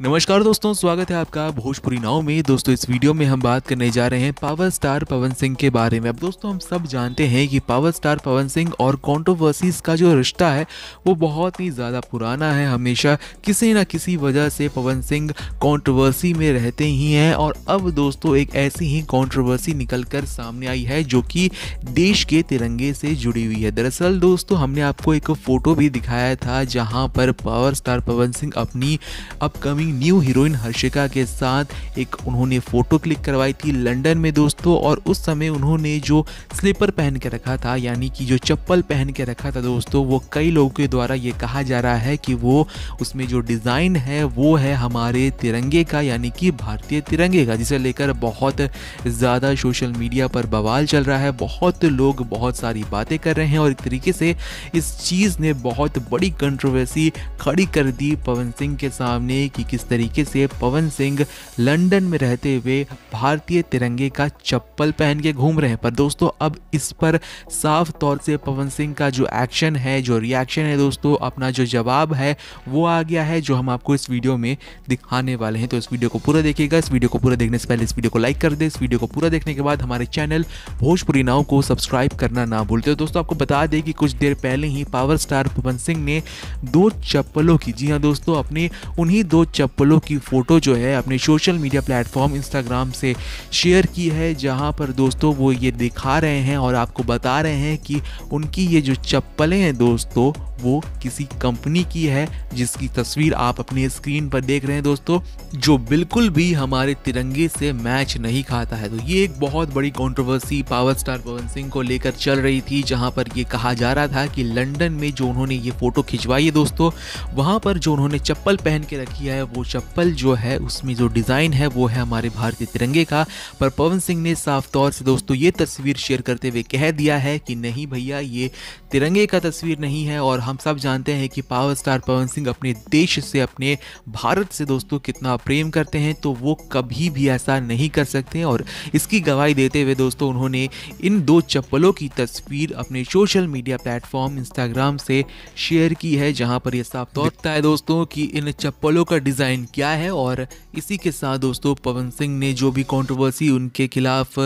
नमस्कार दोस्तों, स्वागत है आपका भोजपुरी नाव में। दोस्तों, इस वीडियो में हम बात करने जा रहे हैं पावर स्टार पवन सिंह के बारे में। अब दोस्तों, हम सब जानते हैं कि पावर स्टार पवन सिंह और कॉन्ट्रोवर्सीज का जो रिश्ता है, वो बहुत ही ज़्यादा पुराना है। हमेशा किसी न किसी वजह से पवन सिंह कॉन्ट्रोवर्सी में रहते ही हैं और अब दोस्तों, एक ऐसी ही कॉन्ट्रोवर्सी निकल कर सामने आई है, जो कि देश के तिरंगे से जुड़ी हुई है। दरअसल दोस्तों, हमने आपको एक फ़ोटो भी दिखाया था, जहाँ पर पावर स्टार पवन सिंह अपनी अपकमिंग न्यू हीरोइन हर्षिका के साथ एक उन्होंने फ़ोटो क्लिक करवाई थी लंदन में दोस्तों, और उस समय उन्होंने जो स्लीपर पहन के रखा था, यानी कि जो चप्पल पहन के रखा था दोस्तों, वो कई लोगों के द्वारा ये कहा जा रहा है कि वो उसमें जो डिज़ाइन है, वो है हमारे तिरंगे का, यानी कि भारतीय तिरंगे का, जिसे लेकर बहुत ज़्यादा सोशल मीडिया पर बवाल चल रहा है। बहुत लोग बहुत सारी बातें कर रहे हैं, और एक तरीके से इस चीज़ ने बहुत बड़ी कंट्रोवर्सी खड़ी कर दी पवन सिंह के सामने कि किस तरीके से पवन सिंह लंदन में रहते हुए भारतीय तिरंगे का चप्पल पहन के घूम रहे हैं। पर दोस्तों, अब इस पर साफ़ तौर से पवन सिंह का जो एक्शन है, जो रिएक्शन है दोस्तों, अपना जो जवाब है, वो आ गया है, जो हम आपको इस वीडियो में दिखाने वाले हैं। तो इस वीडियो को पूरा देखिएगा। इस वीडियो को पूरा देखने से पहले इस वीडियो को लाइक कर दे। इस वीडियो को पूरा देखने के बाद हमारे चैनल भोजपुरी नाव को सब्सक्राइब करना ना भूलते हो। दोस्तों, आपको बता दें कि कुछ देर पहले ही पावर स्टार पवन सिंह ने दो चप्पलों की, जी हाँ दोस्तों, अपने उन्हीं दो चप्पलों की फ़ोटो जो है अपने सोशल मीडिया प्लेटफॉर्म इंस्टाग्राम से शेयर की है, जहाँ पर दोस्तों वो ये दिखा रहे हैं और आपको बता रहे हैं कि उनकी ये जो चप्पलें हैं दोस्तों, वो किसी कंपनी की है, जिसकी तस्वीर आप अपने स्क्रीन पर देख रहे हैं दोस्तों, जो बिल्कुल भी हमारे तिरंगे से मैच नहीं खाता है। तो ये एक बहुत बड़ी controversy power star Pawan Singh को लेकर चल रही थी, जहाँ पर ये कहा जा रहा था कि लंदन में जो उन्होंने ये फ़ोटो खिंचवाई है दोस्तों, वहाँ पर जो उन्होंने चप्पल पहन के रखी है वो चप्पल जो है उसमें जो डिज़ाइन है वो है हमारे भारतीय तिरंगे का। पर पवन सिंह ने साफ़ तौर से दोस्तों ये तस्वीर शेयर करते हुए कह दिया है कि नहीं भैया ये तिरंगे का तस्वीर नहीं है और हम सब जानते हैं कि पावर स्टार पवन सिंह अपने देश से अपने भारत से दोस्तों कितना प्रेम करते हैं तो वो कभी भी ऐसा नहीं कर सकते और इसकी गवाही देते हुए दोस्तों उन्होंने इन दो चप्पलों की तस्वीर अपने सोशल मीडिया प्लेटफॉर्म इंस्टाग्राम से शेयर की है जहाँ पर यह साफ़ तौर है दोस्तों कि इन चप्पलों का डिज़ाइन क्या है और इसी के साथ दोस्तों पवन सिंह ने जो भी कंट्रोवर्सी उनके खिलाफ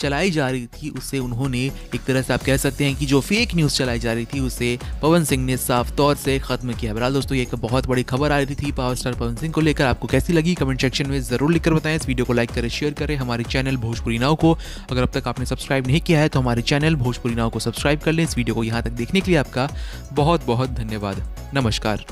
चलाई जा रही थी, उसे उन्होंने एक तरह से आप कह सकते हैं कि जो फेक न्यूज़ चलाई जा रही थी, उसे पवन सिंह ने साफ़ तौर से ख़त्म किया। बहरहाल दोस्तों एक बहुत बड़ी खबर आ रही थी पावर स्टार पवन सिंह को लेकर। आपको कैसी लगी? कमेंट सेक्शन में ज़रूर लिखकर बताएँ। इस वीडियो को लाइक करें शेयर करें। हमारे चैनल भोजपुरी नाव को अगर अब तक आपने सब्सक्राइब नहीं किया है तो हमारे चैनल भोजपुरी नाव को सब्सक्राइब कर लें। इस वीडियो को यहाँ तक देखने के लिए आपका बहुत बहुत धन्यवाद। नमस्कार।